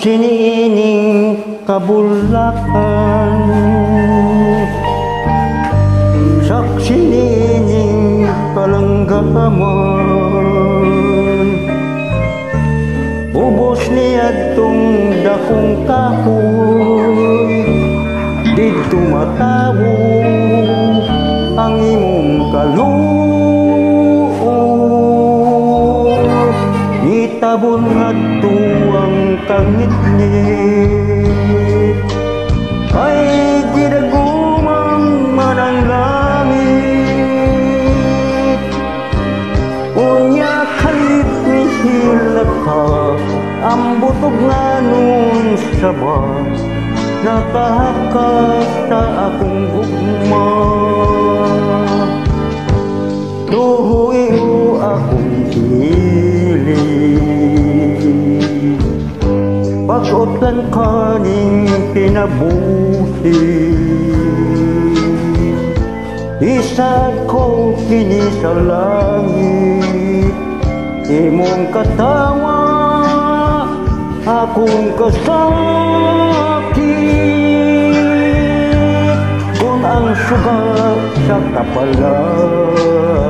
sa sinining kabulakan. Sa sinining kalanggaman ubos niya tong dakong kahoy. Dito matawo Itabon nga ang kangit ni Ay ginagumang mananglangit Unya kalit mihilak ka Ang butog nga nun sa bas. Nakahakas sa akong gugma. Tuhuin akong hiling Pag-utlan ka ning pinabuhi. Isad ko kini sa langit Imong katawa Akong kasakit. Kung ang sugat sa kapalaran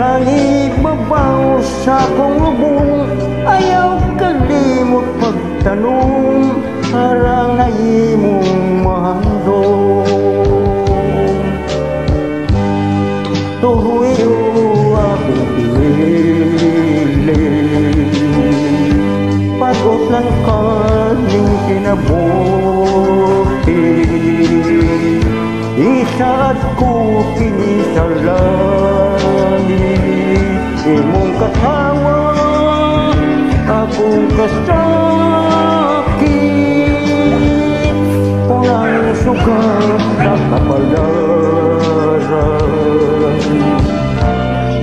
Sa ibabaw sa akong lubong. Ayaw kalimot pagtanong Harang na imong mahandong Tuhuyo akong piling Pagod lang kaning kinabuti Isaad ko kini sa langit Imong kasawa akong kasakit Kung ang sugat sa kapalaran.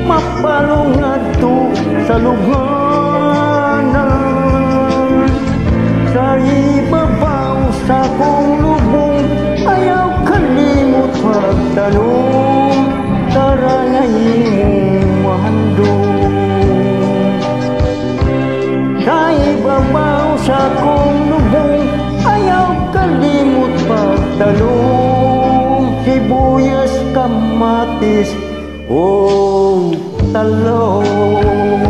Mapalungat to sa lugnanan talong, sibuyas, kamatis, o oh, talong.